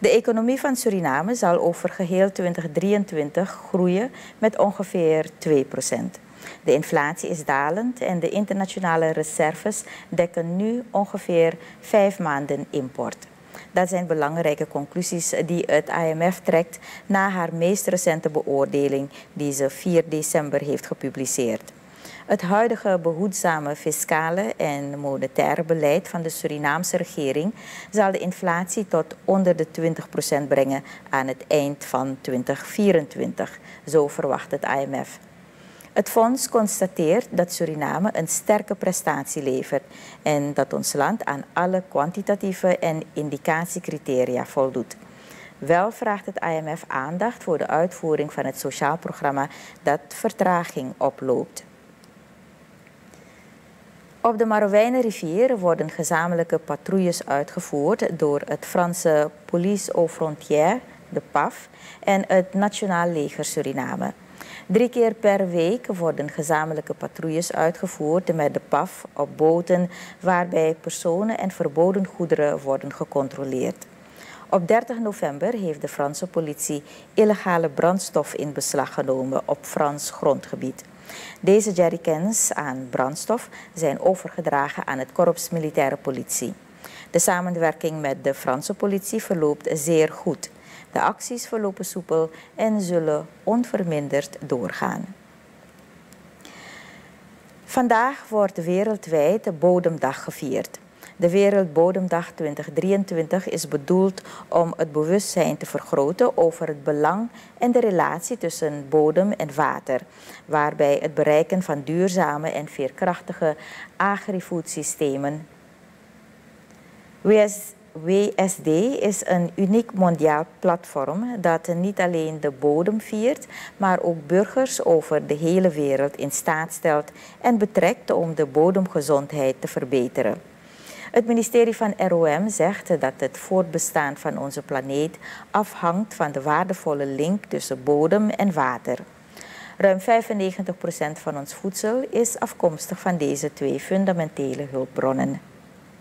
De economie van Suriname zal over geheel 2023 groeien met ongeveer 2% De inflatie is dalend en de internationale reserves dekken nu ongeveer vijf maanden import. Dat zijn belangrijke conclusies die het IMF trekt na haar meest recente beoordeling die ze 4 december heeft gepubliceerd. Het huidige behoedzame fiscale en monetaire beleid van de Surinaamse regering zal de inflatie tot onder de 20% brengen aan het eind van 2024. Zo verwacht het IMF. Het fonds constateert dat Suriname een sterke prestatie levert en dat ons land aan alle kwantitatieve en indicatiecriteria voldoet. Wel vraagt het IMF aandacht voor de uitvoering van het sociaal programma dat vertraging oploopt. Op de Marowijnenrivier worden gezamenlijke patrouilles uitgevoerd door het Franse Police aux Frontières, de PAF, en het Nationaal Leger Suriname. Drie keer per week worden gezamenlijke patrouilles uitgevoerd met de PAF op boten waarbij personen en verboden goederen worden gecontroleerd. Op 30 november heeft de Franse politie illegale brandstof in beslag genomen op Frans grondgebied. Deze jerrycans aan brandstof zijn overgedragen aan het korps militaire politie. De samenwerking met de Franse politie verloopt zeer goed. De acties verlopen soepel en zullen onverminderd doorgaan. Vandaag wordt wereldwijd de Bodemdag gevierd. De Wereldbodemdag 2023 is bedoeld om het bewustzijn te vergroten over het belang en de relatie tussen bodem en water, waarbij het bereiken van duurzame en veerkrachtige agri-foodsystemen WSD is een uniek mondiaal platform dat niet alleen de bodem viert, maar ook burgers over de hele wereld in staat stelt en betrekt om de bodemgezondheid te verbeteren. Het ministerie van ROM zegt dat het voortbestaan van onze planeet afhangt van de waardevolle link tussen bodem en water. Ruim 95% van ons voedsel is afkomstig van deze twee fundamentele hulpbronnen.